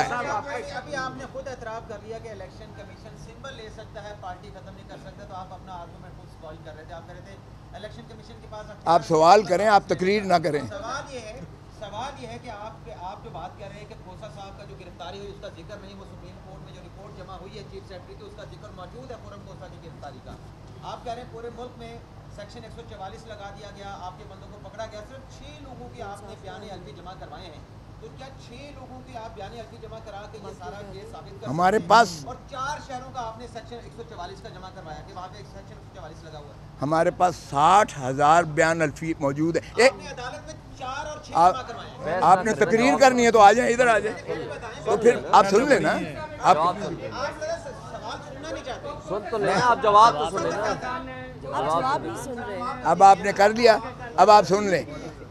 अभी आपने खुद एतराफ़ कर लिया कि इलेक्शन कमीशन सिंबल ले सकता है पार्टी खत्म नहीं कर सकता तो आप अपना आर्गूमेंट खुद स्पॉइल कर रहे थे। आप कह रहे थे इलेक्शन कमीशन के पास आप सवाल करें आप तकरीर ना करें। सवाल ये है सवाल ये है कि आप आप जो बात कर रहे हैं कि खोसा साहब का जो गिरफ्तारी हुई उसका ज़िक्र नहीं वो सुप्रीम कोर्ट में जो रिपोर्ट जमा हुई है चीफ सेक्रेटरी की उसका ज़िक्र मौजूद है पूरम खोसा की गिरफ्तारी का। आप कह रहे हैं पूरे मुल्क में सेक्शन 144 लगा दिया गया आपके बंदों को पकड़ा गया सिर्फ़ छः लोगों के आपने बयान अलवी जमा करवाए हैं। तो क्या छः लोगों के आप बयान अलवी जमा करा के ये सारा केस साबित कर हमारे पास- और चार शहरों का आपने सेक्शन 144 का जमा करवाया कि वहाँ पे एक सेक्शन 144 लगा हुआ है। हमारे पास साठ हज़ार बयान अल्फी मौजूद है। ए, आपने अदालत में चार और छः आप- जमा करवाए आपने तकरीर करनी है तो आ जाए इधर आ जाए। तो फिर आप सुन लेना। आप आप जरा सवाल सुनना नहीं चाहते। सुन तो लेना आप जवाब तो सुन लेना। आप जवाब नहीं सुन रहे। हैं अब आपने कर लिया। अब आप सुन लें।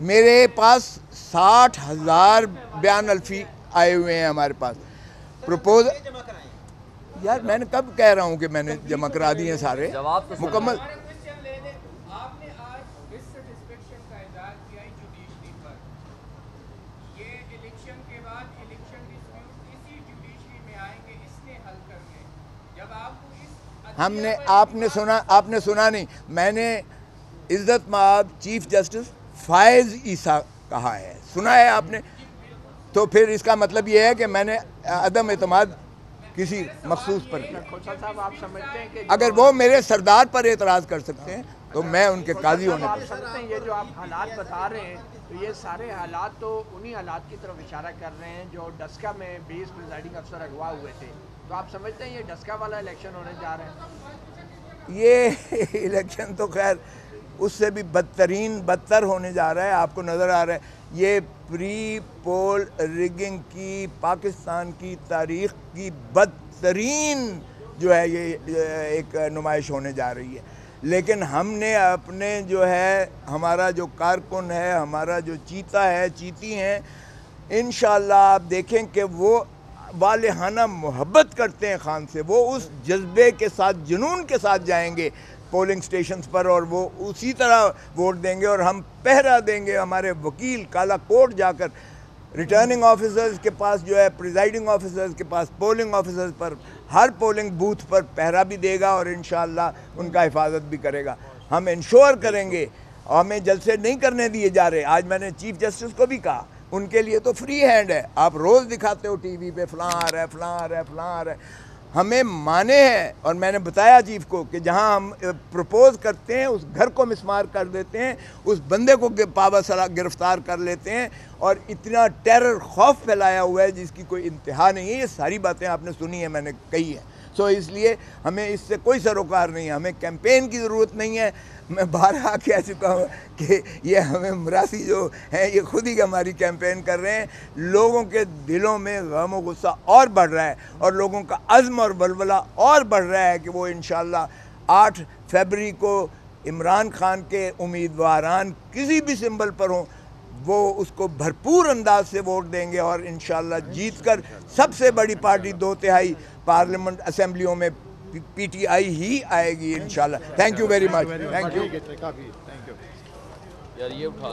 मेरे पास साठ हज़ार बयान अल्फी आए हुए हैं हमारे पास। प्रपोज यार मैंने कब कह रहा हूँ कि मैंने जमा करा दिए हैं सारे? तो मुकम्मल हमारा क्वेश्चन ले लें आपने आज डिससेटिस्फेक्शन का इजहार किया है जुडिशरी पर। ये इलेक्शन के बाद इलेक्शन डिस्प्यूट इसी जुडिशरी में आएँगे इसने हल करने जब आपको इस अदलिया हमने आपने सुना आपने सुना नहीं। मैंने इज़्ज़त माब चीफ जस्टिस फायज ईसा कहा है। सुना है आपने? तो फिर इसका मतलब ये है कि मैंने अदम एतमाद किसी मखसूस पर किया। साहब आप समझते हैं कि अगर वो मेरे सरदार पर एतराज़ कर सकते हैं तो मैं उनके काजी होने आप पर। समझते हैं ये जो आप हालात बता रहे हैं तो ये सारे हालात तो उन्हीं हालात की तरफ़ इशारा कर रहे हैं जो डस्का में 20 प्रिजाइडिंग अफसर अगवा हुए थे। तो आप समझते हैं ये डस्का वाला इलेक्शन होने जा रहे हैं? ये इलेक्शन तो खैर उससे भी बदतरीन, बदतर होने जा रहा है, आपको नज़र आ रहा है। ये प्री पोल रिगिंग की, पाकिस्तान की तारीख की बदतरीन जो है ये एक नुमाइश होने जा रही है। लेकिन हमने अपने जो है, हमारा जो कारकुन है, हमारा जो चीता है, चीती हैं इन आप देखें कि वो वालहाना मोहब्बत करते हैं खान से। वो उस जज्बे के साथ, जुनून के साथ जाएँगे। पोलिंग स्टेशंस पर और वो उसी तरह वोट देंगे और हम पहरा देंगे हमारे वकील काला कोर्ट जाकर रिटर्निंग ऑफिसर्स के पास जो है प्रिजाइडिंग ऑफिसर्स के पास पोलिंग ऑफिसर्स पर, हर पोलिंग बूथ पर पहरा भी देगा और इन उनका हिफाजत भी करेगा। हम इंश्योर करेंगे। और हमें जलसे नहीं करने दिए जा रहे। आज मैंने चीफ जस्टिस को भी कहा, उनके लिए तो फ्री हैंड है। आप रोज़ दिखाते हो टीवी पे, फलां आ रहा है, फलां आ रहा है, फलां आ रहा है। हमें माने हैं और मैंने बताया चीफ को कि जहाँ हम प्रपोज करते हैं, उस घर को मिसमार कर देते हैं, उस बंदे को पाबा गिरफ़्तार कर लेते हैं और इतना टेरर खौफ फैलाया हुआ है जिसकी कोई इंतहा नहीं है। ये सारी बातें आपने सुनी है, मैंने कही है। सो इसलिए हमें इससे कोई सरोकार नहीं है, हमें कैंपेन की ज़रूरत नहीं है। मैं बारहा कह चुका हूँ कि ये हमें मरासी जो हैं, ये खुद ही हमारी कैंपेन कर रहे हैं। लोगों के दिलों में गम व गुस्सा और बढ़ रहा है और लोगों का अज़्म और बलबला और बढ़ रहा है कि वो इन आठ फरवरी को इमरान खान के उम्मीदवारान किसी भी सिंबल पर हों, वो उसको भरपूर अंदाज से वोट देंगे और इन जीत कर सबसे बड़ी पार्टी दो तिहाई पार्लियामेंट असम्बलियों में पीटीआई ही आएगी इंशाल्लाह। Thank you very much thank you यार ये उठा